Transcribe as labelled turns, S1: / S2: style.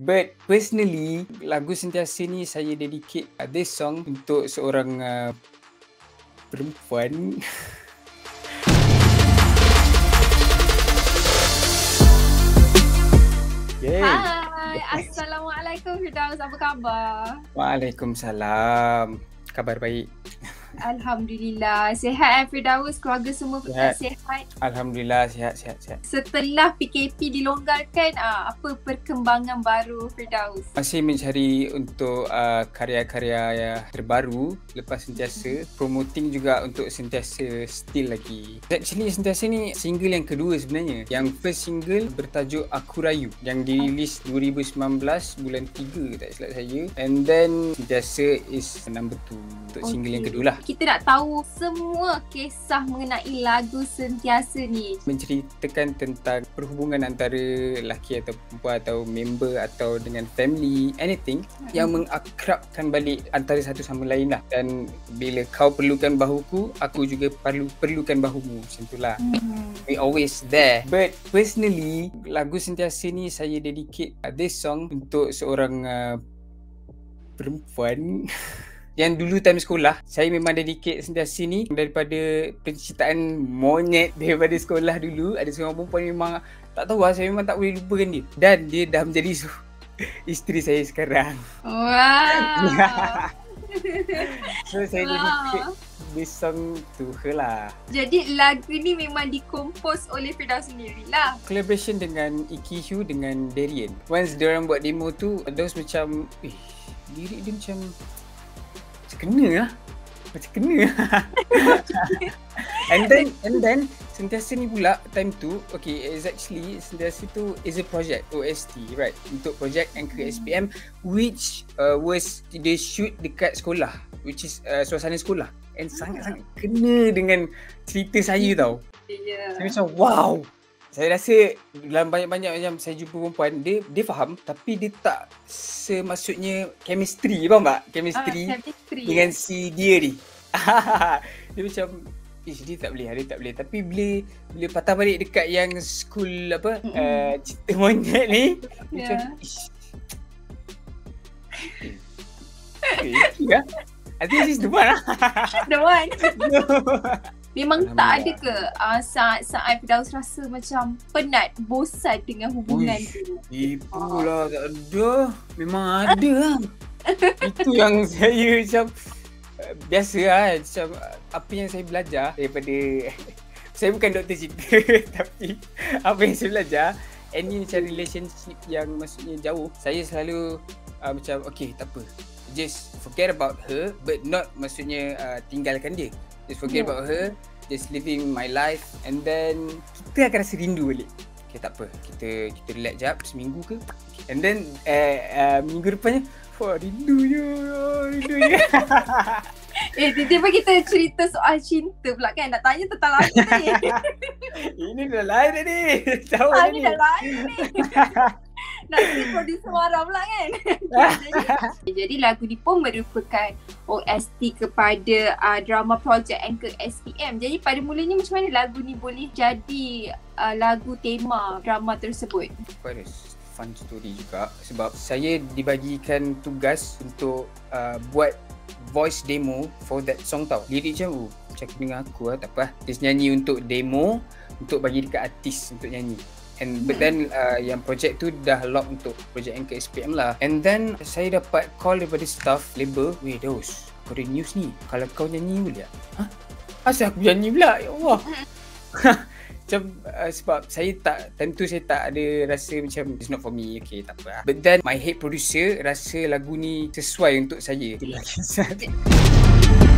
S1: But personally, lagu Sentiasa ni saya dedicate uh, this song untuk seorang uh, perempuan.
S2: Yay. Hai, Assalamualaikum Firdaus, apa khabar?
S1: Waalaikumsalam. Kabar baik.
S2: Alhamdulillah. Sihat eh Firdaus? Keluarga semua sihat. sihat?
S1: Alhamdulillah sihat, sihat, sihat.
S2: Setelah PKP dilonggarkan, uh, apa perkembangan baru Firdaus?
S1: Masih mencari untuk uh, karya-karya yang terbaru lepas sentiasa. Promoting juga untuk sentiasa still lagi. Actually sentiasa ni single yang kedua sebenarnya. Yang first single bertajuk Aku Rayu yang dirilis 2019 bulan 3 tak silap saya. And then sentiasa is number 2 untuk okay. single yang kedua lah
S2: kita nak tahu semua kisah mengenai lagu Sentiasa ni.
S1: Menceritakan tentang perhubungan antara lelaki atau perempuan atau member atau dengan family, anything hmm. yang mengakrabkan balik antara satu sama lain lah. Dan bila kau perlukan bahuku, aku juga perlu perlukan bahumu. Macam itulah. Hmm. We always there. But personally, lagu Sentiasa ni saya dedicate this song untuk seorang uh, perempuan yang dulu time sekolah saya memang dedicate sentiasa ni daripada penciptaan monyet daripada sekolah dulu ada seorang perempuan memang tak tahu lah saya memang tak boleh lupakan dia. Dan dia dah menjadi su- isteri saya sekarang.
S2: Wow.
S1: So saya wow. dedicate this song to her lah.
S2: Jadi lagu ni memang dikompos oleh Firdaus sendiri lah.
S1: Collaboration dengan Iki Hugh dengan Darian. Once diorang buat demo tu those macam eh lirik dia macam kena lah. Macam kena. And then and then sentiasa ni pula time tu okay is actually sentiasa tu is a project OST right untuk project Anchor SPM which uh, was they shoot dekat sekolah which is uh, suasana sekolah. And sangat-sangat kena dengan cerita saya tau.
S2: Yeah.
S1: saya macam wow saya rasa dalam banyak-banyak macam saya jumpa perempuan dia dia faham tapi dia tak semaksudnya chemistry faham tak chemistry, uh, chemistry dengan yeah. si dia ni dia macam Ish, dia tak boleh, dia tak boleh. Tapi bila bila patah balik dekat yang school apa, mm-hmm. uh, cerita monyet ni, yeah. macam, ish. Okay, ya. I think this is the one lah.
S2: the one. Memang tak ada ke uh, saat-saat Firdaus rasa macam penat, bosan dengan hubungan Uish, tu?
S1: Itulah, tak ada. Memang ada lah. Itu yang saya macam biasa lah. Macam uh, apa yang saya belajar daripada... saya bukan doktor cinta tapi apa yang saya belajar any macam relationship yang maksudnya jauh saya selalu uh, macam okay tak apa just forget about her but not maksudnya uh, tinggalkan dia Just forget yeah. about her. Just living my life. And then Kita akan rasa rindu balik. Okay tak apa. Kita kita relax jap. Seminggu ke? And then uh, uh, Minggu depannya Wah rindu je. Rindu je.
S2: Eh tiba-tiba kita cerita soal cinta pula kan? Nak tanya tentang lagu ni.
S1: Ini dah lain Jauh
S2: ah, Ini dah lain ni Nanti producer marah pula kan? Jadi, jadi lagu ni pun merupakan OST kepada uh, drama project Anchor SPM Jadi pada mulanya macam mana lagu ni boleh jadi uh, lagu tema drama tersebut?
S1: Quite a fun story juga Sebab saya dibagikan tugas untuk uh, buat voice demo for that song tau. Lirik macam oh, cakap dengan aku lah tak apa Just nyanyi untuk demo untuk bagi dekat artis untuk nyanyi And but then uh, yang project tu dah lock untuk project Anchor SPM lah. And then saya dapat call daripada staff label, "Weh, Dos, kau ada news ni. Kalau kau nyanyi boleh tak?" Ha? Asal aku nyanyi pula? Ya Allah. macam uh, sebab saya tak tentu saya tak ada rasa macam it's not for me okay tak apa but then my head producer rasa lagu ni sesuai untuk saya